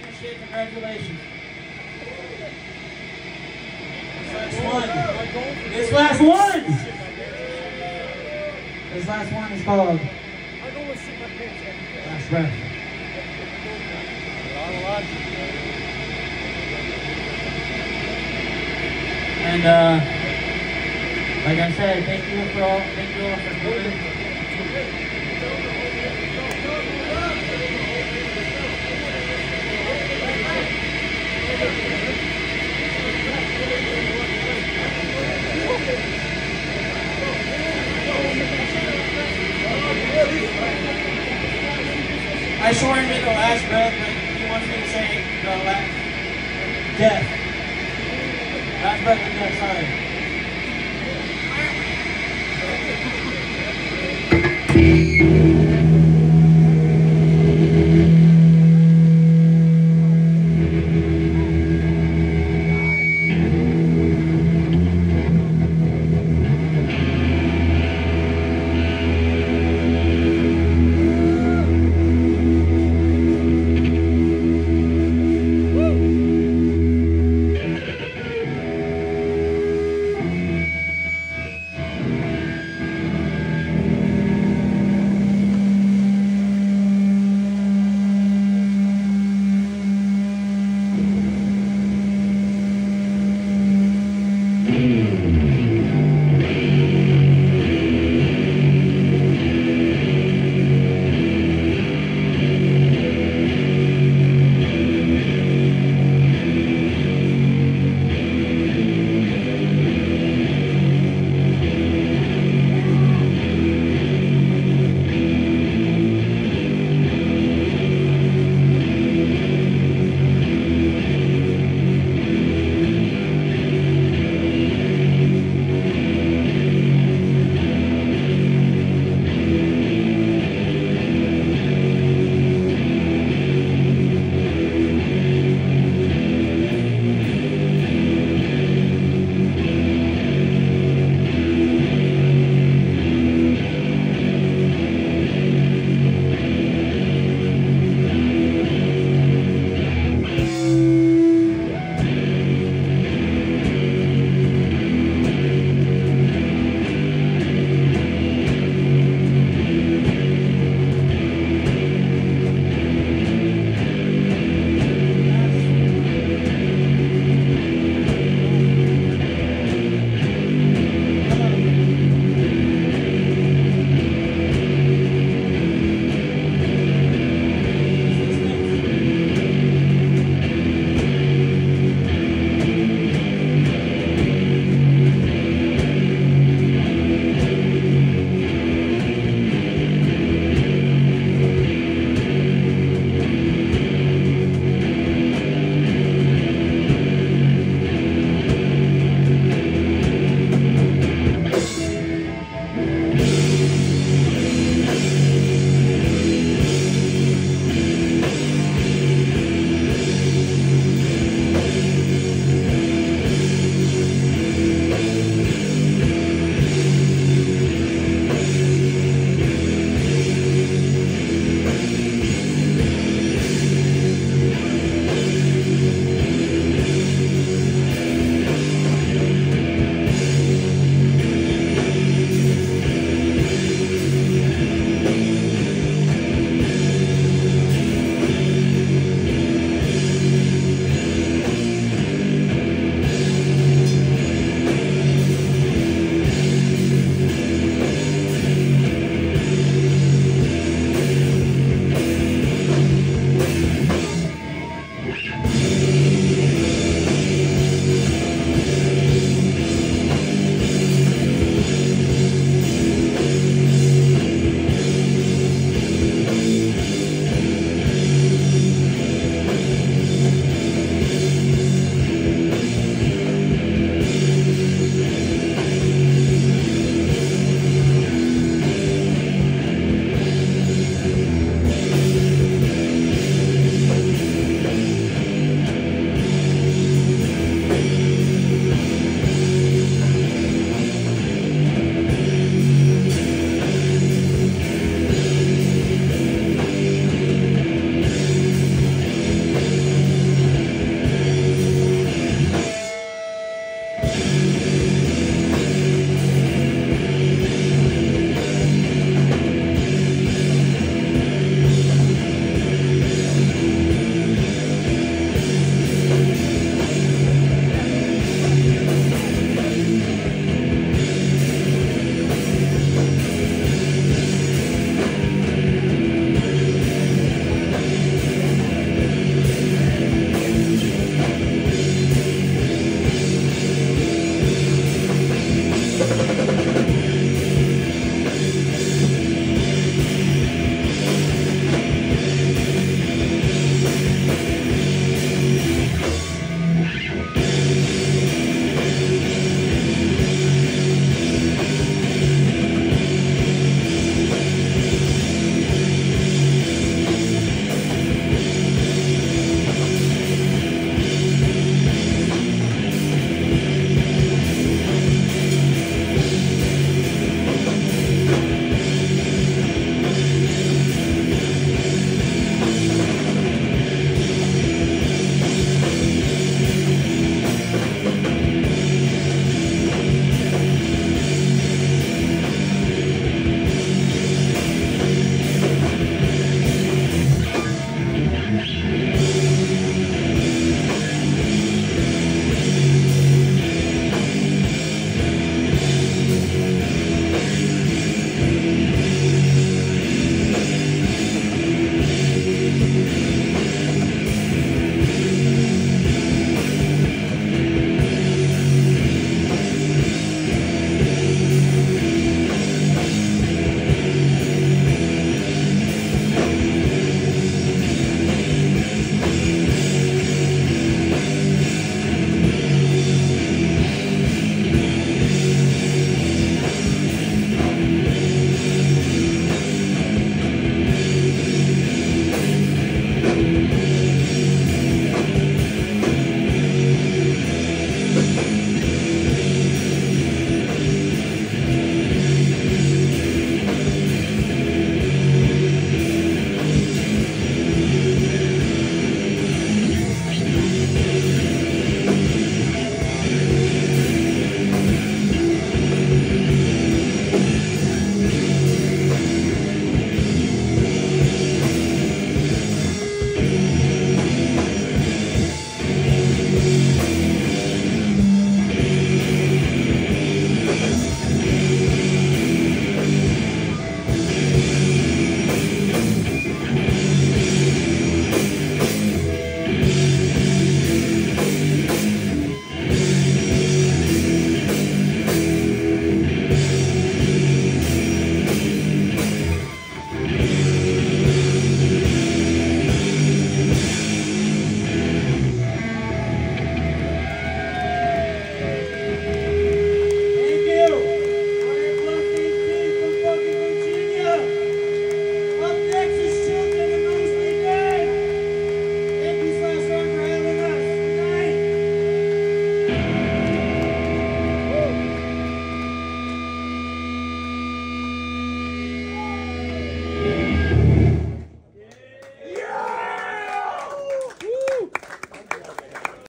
Congratulations. This last one. This last one. This last one is called Last Breath. And uh, like I said, thank you for all, thank you all for coming. I swore to the last breath, but he wants me to say the last death. Last breath of death, sorry.